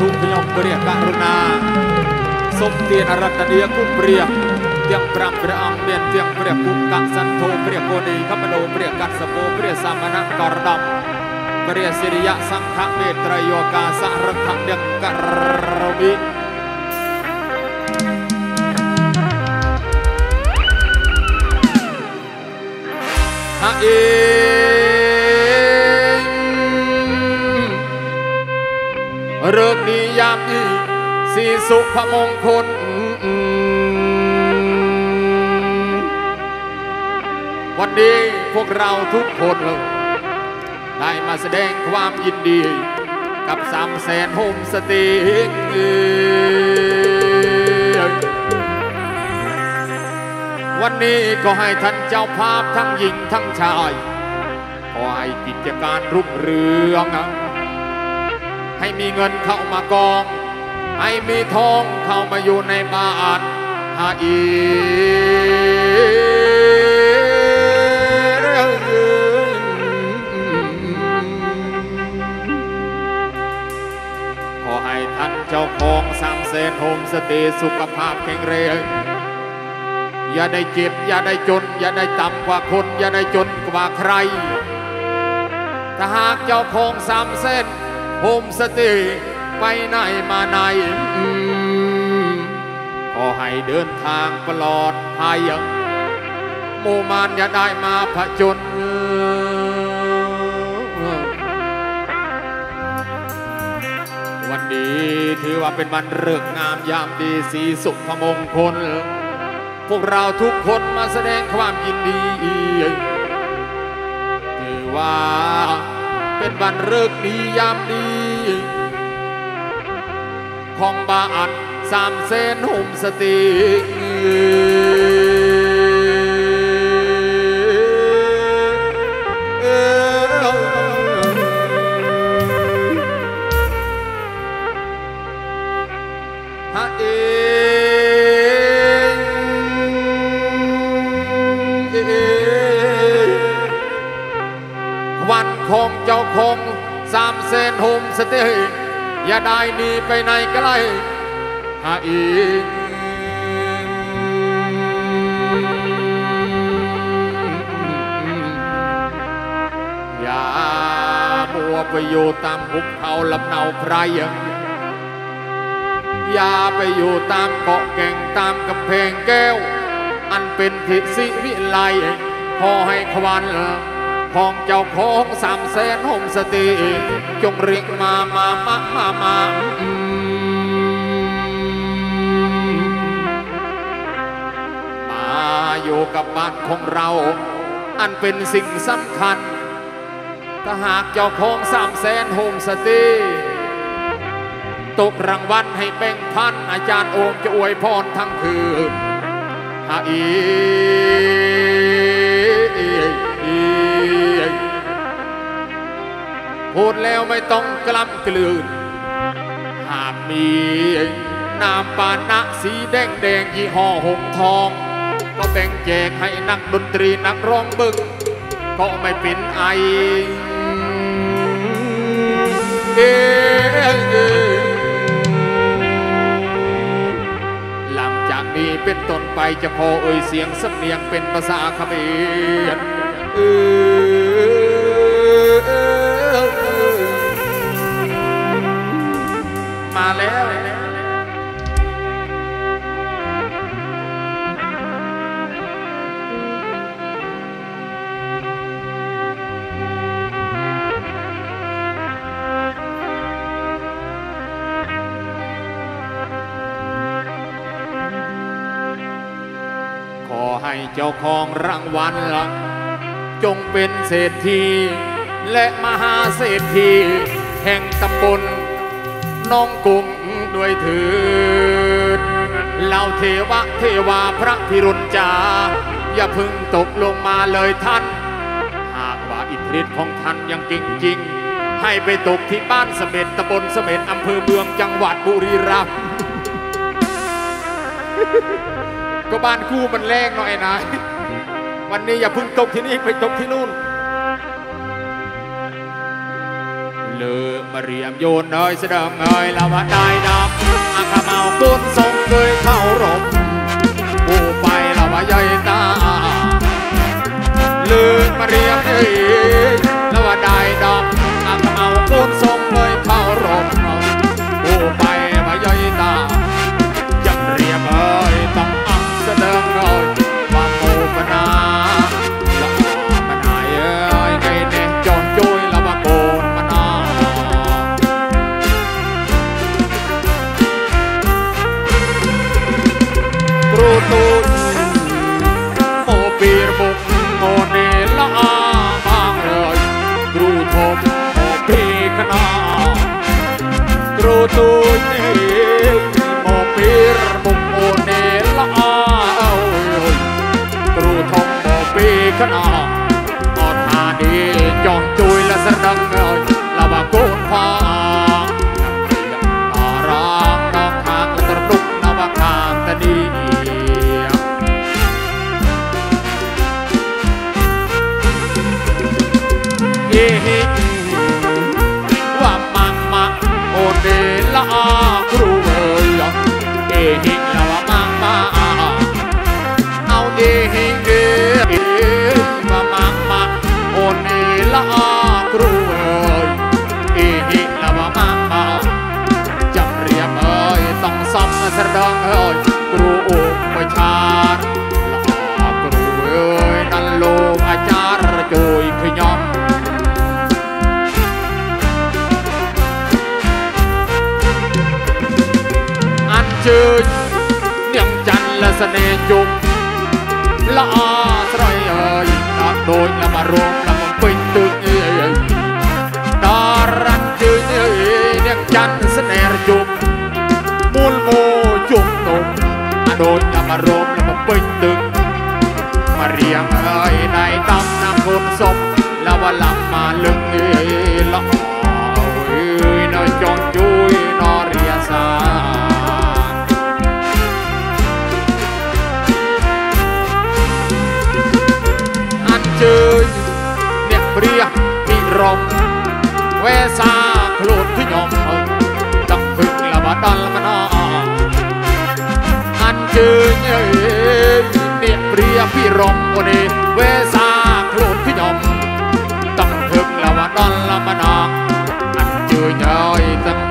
ធុខ្ញុំព្រះករុណាសូមទានរតនាគុណព្រះទាំង5ព្រះអង្គមានទាំងព្រះគុកសន្ធោព្រះគោនីកមនោព្រះកសពោព្រះសមណករដំព្រះសិរិយសង្ឃមេត្រយោកាសរថដឹកករវិហាអេ เริกดียามดีสีสุภมงคลวันนี้พวกเราทุกคนเลยได้มาแสดงความยินดีกับสามแสนโฮมสเตย์วันนี้ก็ให้ท่านเจ้าภาพทั้งหญิงทั้งชาย ขอให้กิจการรุ่งเรือง ให้มีเงินเข้ามากอง ให้มีทองเข้ามาอยู่ในบ้านหาอีขอให้ท่านเจ้าของสามเซนโฮมสเตย์สุขภาพแข็งแรงอย่าได้เจ็บ อย่าได้จน อย่าได้ต่ำกว่าคน อย่าได้จนกว่าใคร ถ้าหากเจ้าของสามเส้น โฮมสเตย์ไปไหนมาไหนขอให้เดินทางปลอดภัยหมู่มานอย่าได้มาผจญวันนี้ถือว่าเป็นวันเริกษ์งามยามดีสีสุภมงคล พวกเราทุกคนมาแสดงความยินดีถือว่า เป็นวันเลิกดียามดี ของบาอัดสามเส้นหุมสติ อีก อย่ามัวไปอยู่ตามหุบเขาลำเนาไพรอย่าไปอยู่ตามเกาะแก่งตามกำแพงแก้ว อันเป็นทิศิวิไลขอให้ควันของเจ้าของสามแสนโฮมสเตย์จงเรียกมา มา มา มา มา อยู่กับบ้านของเรา อันเป็นสิ่งสำคัญ ถ้าหากเจ้าของสามแสนโฮมสเตย์ตกรางวัลให้แบ่งพัน อาจารย์โอมจะอวยพรทั้งคืนหาอีพูดแล้วไม่ต้องกล้ำกลืน หากมีน้ำปานะสีแดงแดงยี่ห้อหงทอง ก็แบ่งแจกให้นักดนตรีนักร้องบึงก็ไม่เป็นไอเอหลังจากนี้เป็นต้นไปจะพอเอ่ยเสียงสำเนียงเป็นภาษาเขมรเออมาแล้ว ของรางวัลละจงเป็นเศรษฐี และมหาเศรษฐี แห่งตำบลน้องกุ่มด้วยเถิดเหล่าเทวะเทวาพระพิรุณจาอย่าพึ่งตกลงมาเลยท่าน หากว่าอิทธิฤทธิ์ของท่านยังจริงจริงให้ไปตกที่บ้านเสม็ดตำบลเสม็ดอำเภอเมืองจังหวัดบุรีรัมย์ ก็บ้านคู่มันแรงหน่อยนะวันนี้อย่าเพึ่งตกที่นี่ไปตกที่นู่นเลอมามาเรียมโยนเอยเสดงเอยละว่าได้ดอกอาคาเมากุนทรงเคยเข้ารบผู้ไปละว่าใหญ่ตาเลืมมาเรียมเอ้ยละว่าได้ดอกอาคาเมากุนทรงเคยเข้ารบผู้ไป ค ជើញនាងច័ន្ទលសនេជុំល្អស្រ័យអើយដល់ដូចលំរងលំពេញទូចអីអីតរ៉ាន់ជើញអើយនាងច័ន្ទសនេរជុំមូលមោជុំនំដូចលំរងលំពេញទឹកមករៀងអើយណៃតំណាំគុណសុំលវលំមកលឹង ភិរមអូនេវេសាខ្លួនខ្ញុំតង់ភឹកលវដល់លមណអញ្ជើញហើយទឹក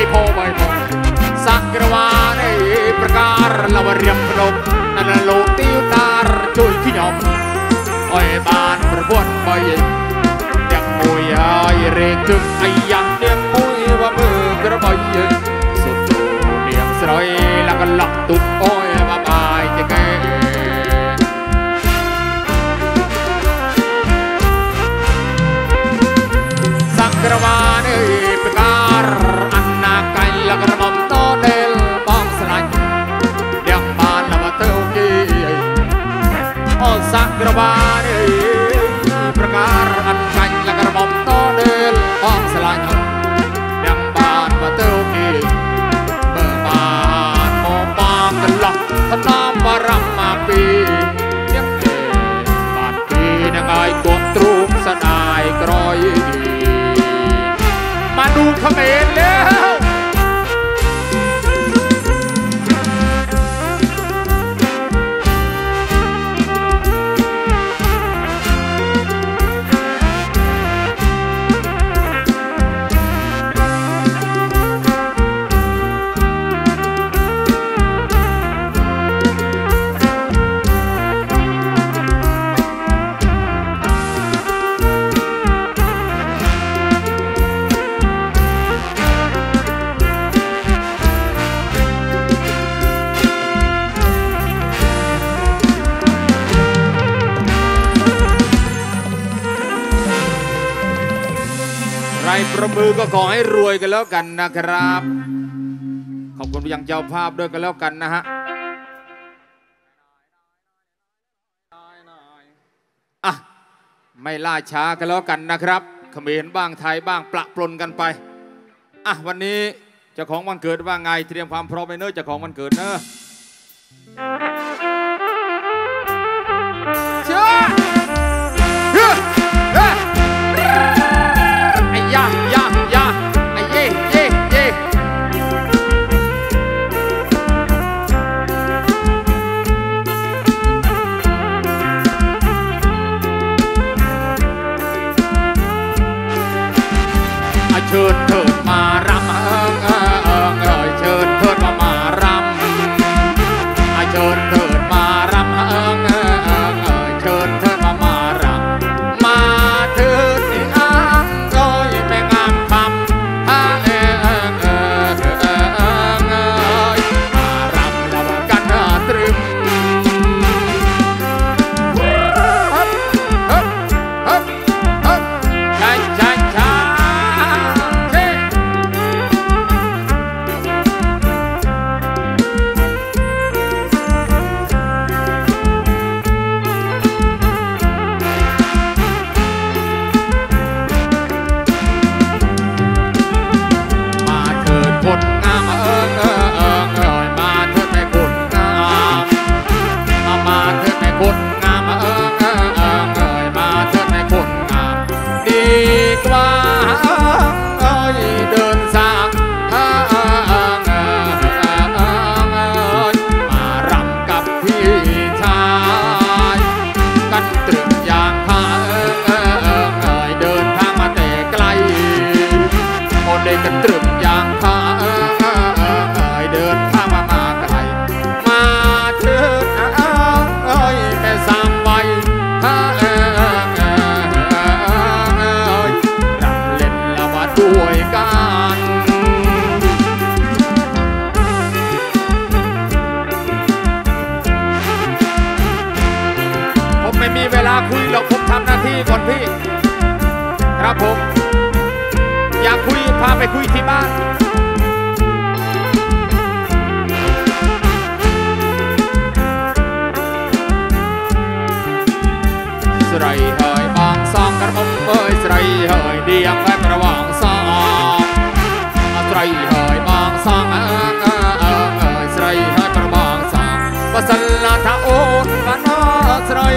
យភោវៃភោសក្រវានៃប្រការលវរៀបភ្នំនៅលោកទីវតារជួយខ្ញុំអើយបានប្រពន្ធបីទាំងមួយហើយរេជឹកអាយ៉ានាងមួយបើមើលក្របីសុទ្ធទូនាងស្រីលកលក់ទុកអើយបើបាយជាកែសក្រវា ក្របានប្រការអត់ចាញ់លក្ខរបបតដែលអមស្លាញ់អ្នកបានមកទៅគេបើបានមកបានកន្លោះស្នាមបរមពីអ្នកគេបានគេនឹងឲ្យគាត់ទ្រូងស្ដាយក្រយមនុស្សខ្មែរលេ ขอให้รวยกันแล้วกันนะครับ ขอบคุณไปยังเจ้าภาพด้วยกันแล้วกันนะฮะอะไม่ล่าช้ากันแล้วกันนะครับเขมรบ้างไทยบ้างประปลนกันไปอะวันนี้เจ้าของวันเกิดว่าไงเตรียมความพร้อมไปเนอะเจ้าของวันเกิดเนอะ good, good. ครับผม อยากคุยพาไปคุยที่บ้านស្រីហើយបងសងក្រមុំអើយស្រីហើយនាងបែបរវងសងអស្រីហើយបងសងអើងអើងអើយស្រីហើយប្របងសងបើសិនថាអូនបានអស្រី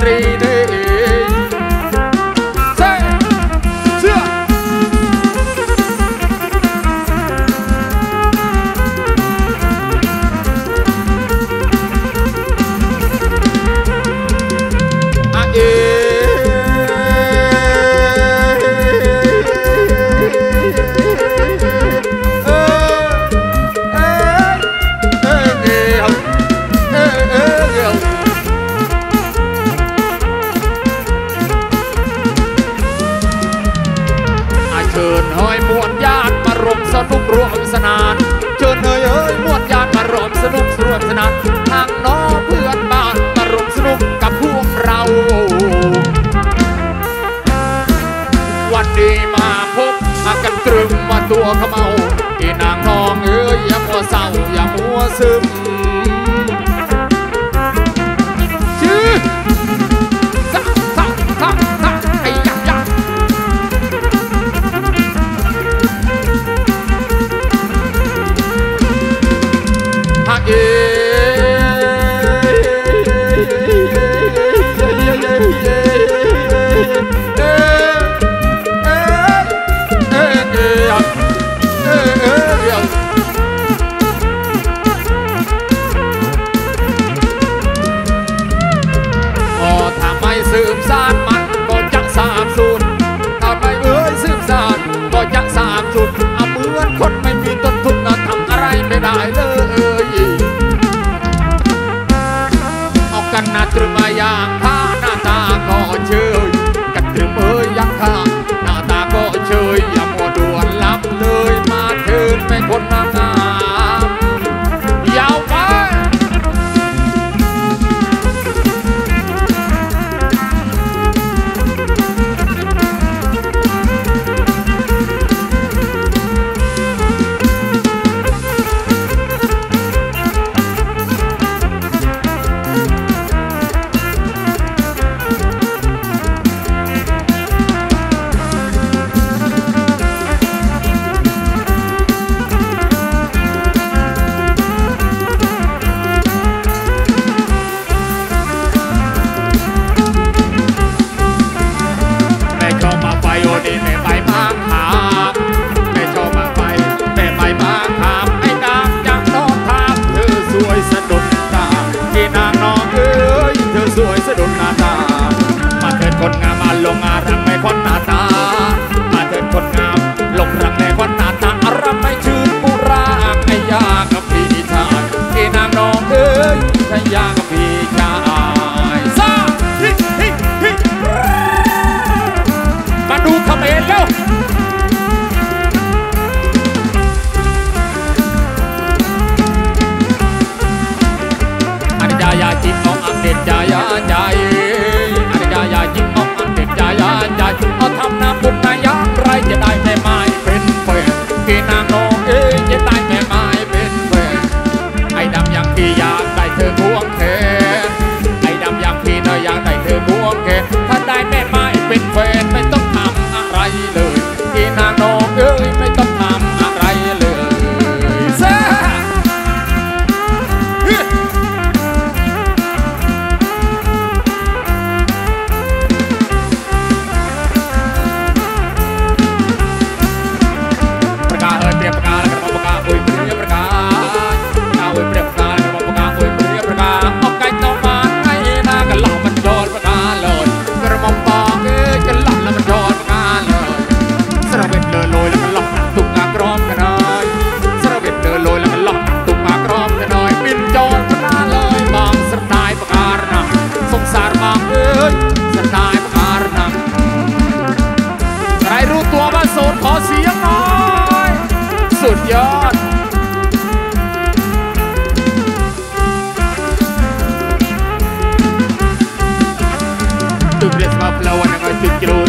Margarita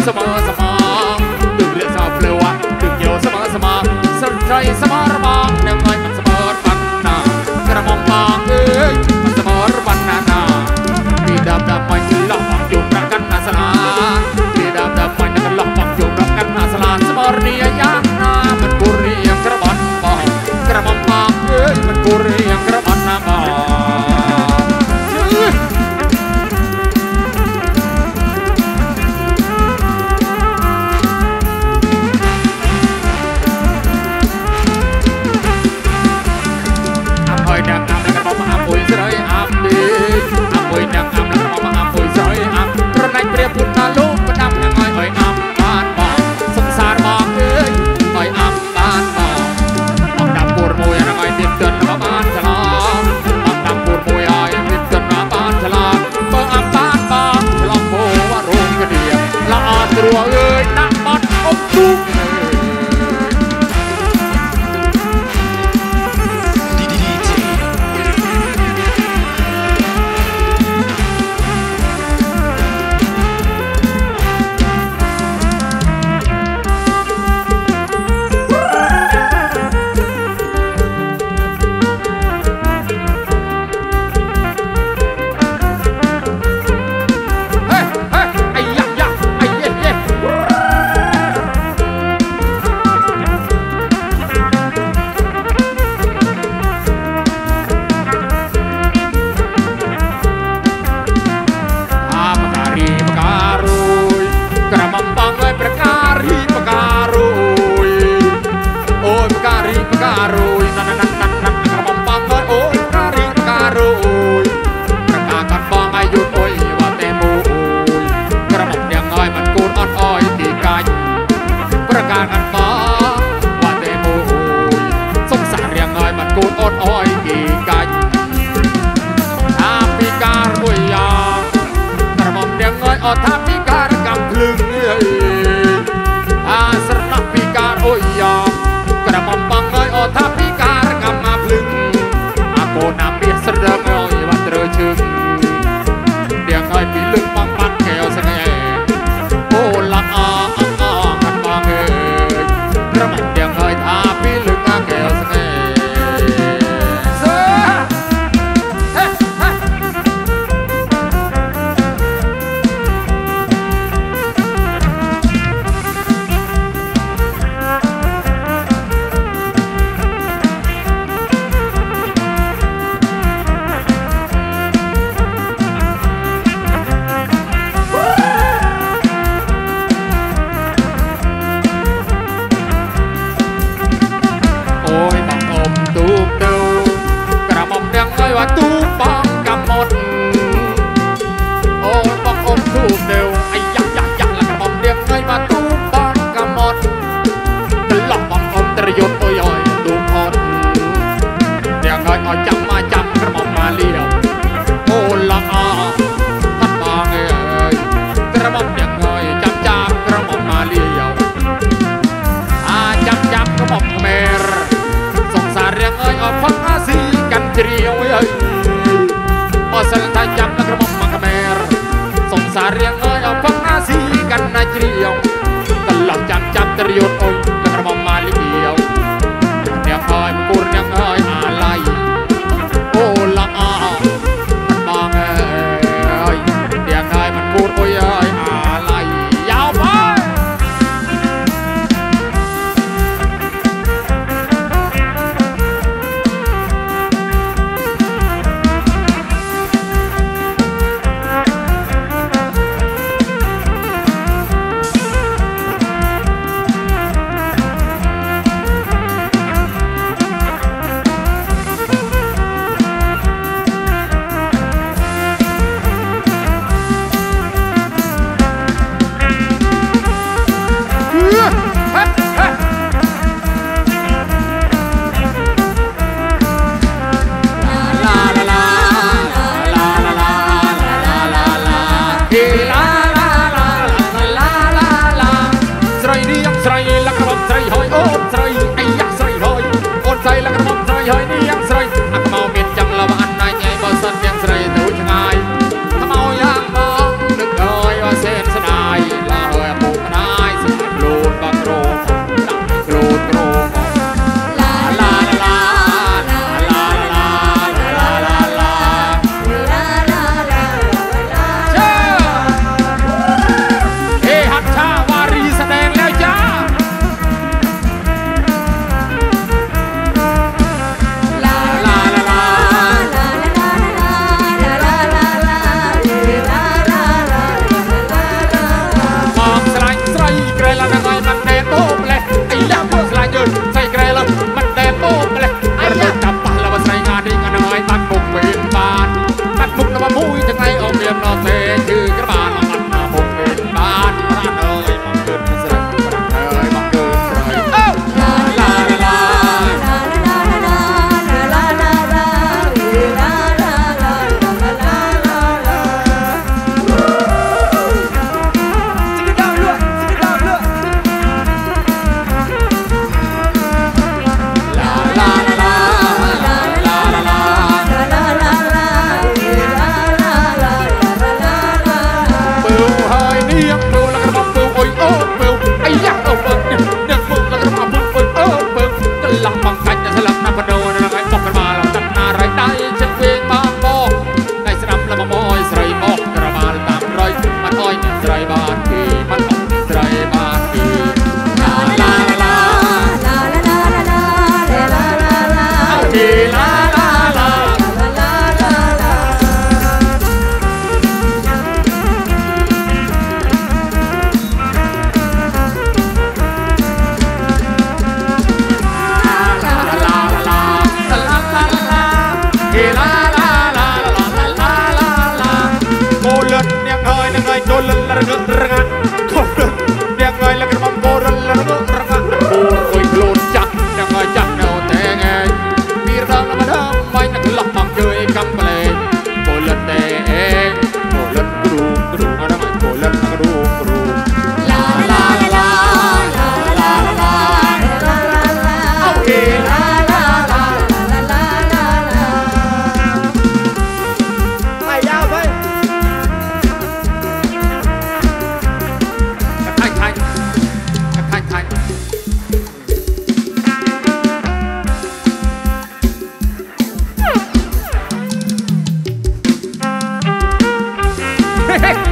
ស្មើស្មើទឹករាសផ្លែវ៉ាទឹកយោស្មើស្មើស្រស់ត្រៃស្មើរបស់នឹងឲ្យមិនស្មើបាត់ណាក្រមុំបងអើយមិនស្មើរបស់ណាណាពីដាប់ដាប់ top sariang de we have not มือ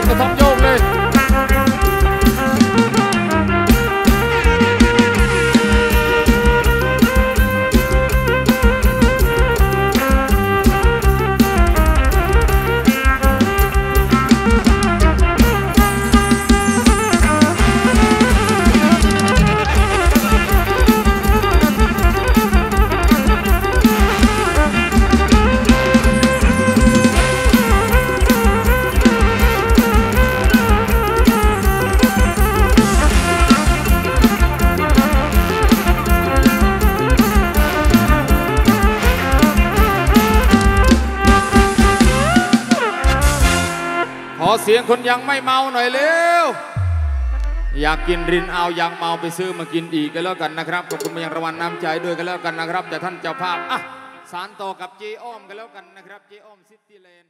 อาจ คนยังไม่เมาหน่อยเร็ว อยากกินรินเอายังเมาไปซื้อมากินอีกก็แล้วกันนะครับขอบคุณมายังรางวัลน้ำใจด้วยก็แล้วกันนะครับจากท่านเจ้าภาพอะสารต่อกับเจอ้อมก็แล้วกันนะครับเจอ้อมซิตี้เลน